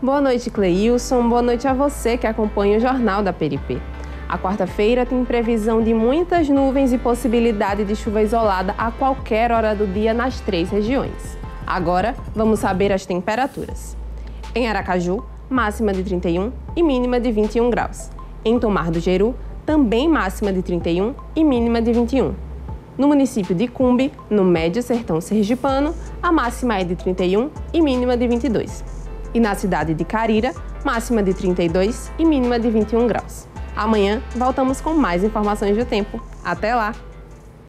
Boa noite, Cleilson. Boa noite a você que acompanha o Jornal da Peripe. A quarta-feira tem previsão de muitas nuvens e possibilidade de chuva isolada a qualquer hora do dia nas três regiões. Agora, vamos saber as temperaturas. Em Aracaju, máxima de 31 e mínima de 21 graus. Em Tomar do Geru, também máxima de 31 e mínima de 21. No município de Cumbi, no Médio Sertão Sergipano, a máxima é de 31 e mínima de 22. E na cidade de Carira, máxima de 32 e mínima de 21 graus. Amanhã voltamos com mais informações do tempo. Até lá!